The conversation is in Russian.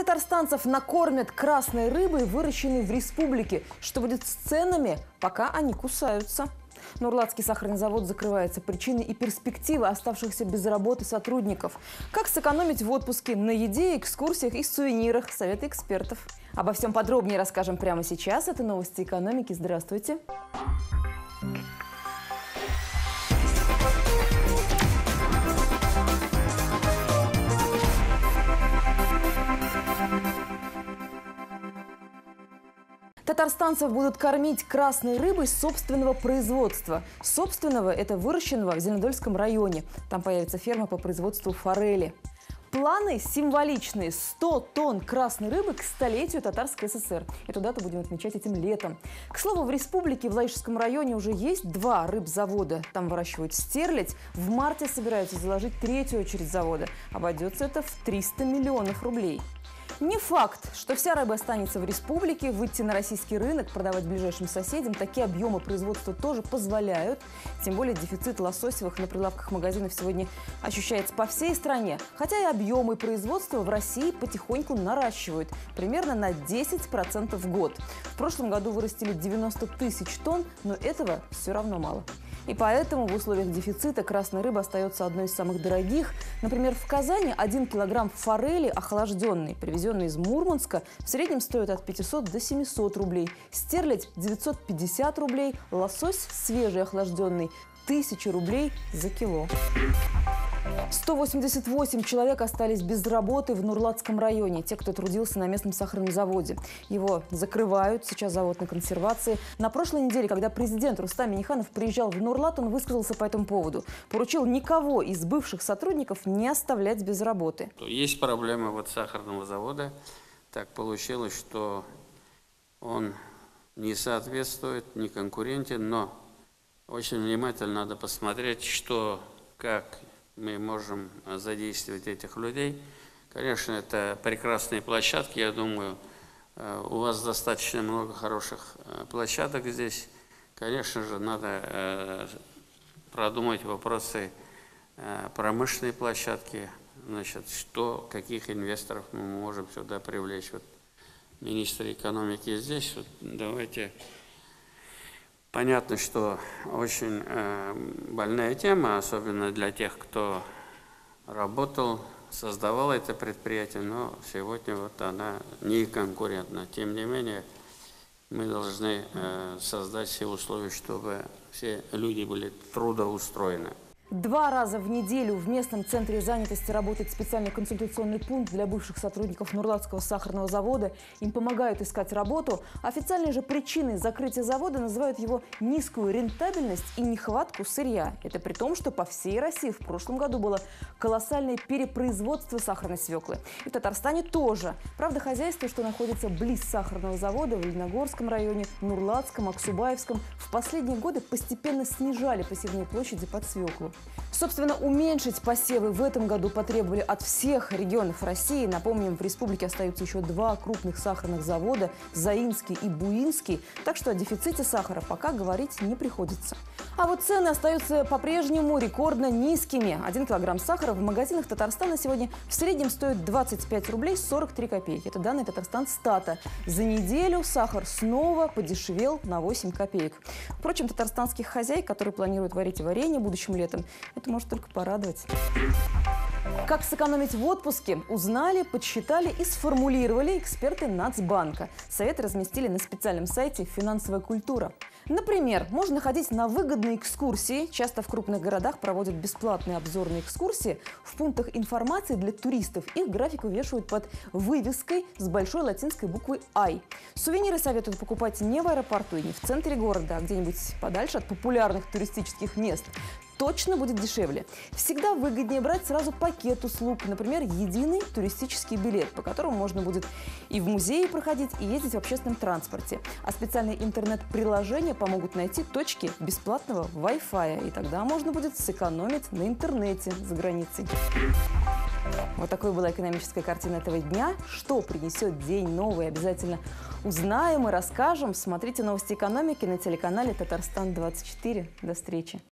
Татарстанцев накормят красной рыбой, выращенной в республике. Что будет с ценами, пока они кусаются? Нурлатский сахарный завод закрывается. Причины и перспективы оставшихся без работы сотрудников. Как сэкономить в отпуске на еде, экскурсиях и сувенирах? Советы экспертов. Обо всем подробнее расскажем прямо сейчас. Это новости экономики. Здравствуйте. Татарстанцев будут кормить красной рыбой собственного производства. Собственного – это выращенного в Зеленодольском районе. Там появится ферма по производству форели. Планы символичные. 100 тонн красной рыбы к столетию Татарской ССР. Эту дату будем отмечать этим летом. К слову, в республике, в Лаишском районе уже есть два рыбзавода. Там выращивают стерлядь. В марте собираются заложить третью очередь завода. Обойдется это в 300 миллионов рублей. Не факт, что вся рыба останется в республике. Выйти на российский рынок, продавать ближайшим соседям. Такие объемы производства тоже позволяют. Тем более дефицит лососевых на прилавках магазинов сегодня ощущается по всей стране. Хотя и объемы производства в России потихоньку наращивают. Примерно на 10% в год. В прошлом году вырастили 90 тысяч тонн, но этого все равно мало. И поэтому в условиях дефицита красная рыба остается одной из самых дорогих. Например, в Казани 1 килограмм форели охлажденной, привезенной из Мурманска, в среднем стоит от 500 до 700 рублей. Стерлядь 950 рублей, лосось свежий охлажденный 1000 рублей за кило. 188 человек остались без работы в Нурлатском районе. Те, кто трудился на местном сахарном заводе. Его закрывают. Сейчас завод на консервации. На прошлой неделе, когда президент Рустам Миниханов приезжал в Нурлат, он высказался по этому поводу. Поручил никого из бывших сотрудников не оставлять без работы. Есть проблемы вот сахарного завода. Так получилось, что он не соответствует, не конкурентен, но очень внимательно надо посмотреть, что, как мы можем задействовать этих людей. Конечно, это прекрасные площадки, я думаю, э, у вас достаточно много хороших э, площадок здесь. Конечно же, надо э, продумать вопросы промышленной площадки, значит, что, каких инвесторов мы можем сюда привлечь. Вот министр экономики здесь, вот давайте Понятно, что очень э, больная тема, особенно для тех, кто работал, создавал это предприятие, но сегодня вот она не конкурентна. Тем не менее, мы должны э, создать все условия, чтобы все люди были трудоустроены. Два раза в неделю в местном центре занятости работает специальный консультационный пункт для бывших сотрудников Нурлатского сахарного завода. Им помогают искать работу. Официальной же причиной закрытия завода называют его низкую рентабельность и нехватку сырья. Это при том, что по всей России в прошлом году было колоссальное перепроизводство сахарной свеклы. И в Татарстане тоже. Правда, хозяйство, что находится близ сахарного завода в Леногорском районе, Нурлатском, Аксубаевском, в последние годы постепенно снижали посевные площади под свеклу. Собственно, уменьшить посевы в этом году потребовали от всех регионов России. Напомним, в республике остаются еще два крупных сахарных завода – Заинский и Буинский. Так что о дефиците сахара пока говорить не приходится. А вот цены остаются по-прежнему рекордно низкими. Один килограмм сахара в магазинах Татарстана сегодня в среднем стоит 25 рублей 43 копейки. Это данные Татарстан стата. За неделю сахар снова подешевел на 8 копеек. Впрочем, татарстанских хозяек, которые планируют варить варенье будущим летом, это может только порадовать. Как сэкономить в отпуске, узнали, подсчитали и сформулировали эксперты Нацбанка. Советы разместили на специальном сайте «Финансовая культура». Например, можно ходить на выгодные экскурсии. Часто в крупных городах проводят бесплатные обзорные экскурсии. В пунктах информации для туристов их график вывешивают под вывеской с большой латинской буквой «I». Сувениры советуют покупать не в аэропорту и не в центре города, а где-нибудь подальше от популярных туристических мест точно будет дешевле. Всегда выгоднее брать сразу пакет услуг, например, единый туристический билет, по которому можно будет и в музее проходить, и ездить в общественном транспорте. А специальные интернет-приложения помогут найти точки бесплатного Wi-Fi, и тогда можно будет сэкономить на интернете за границей. Вот такой была экономическая картина этого дня. Что принесет день новый, обязательно узнаем и расскажем. Смотрите новости экономики на телеканале Татарстан-24. До встречи.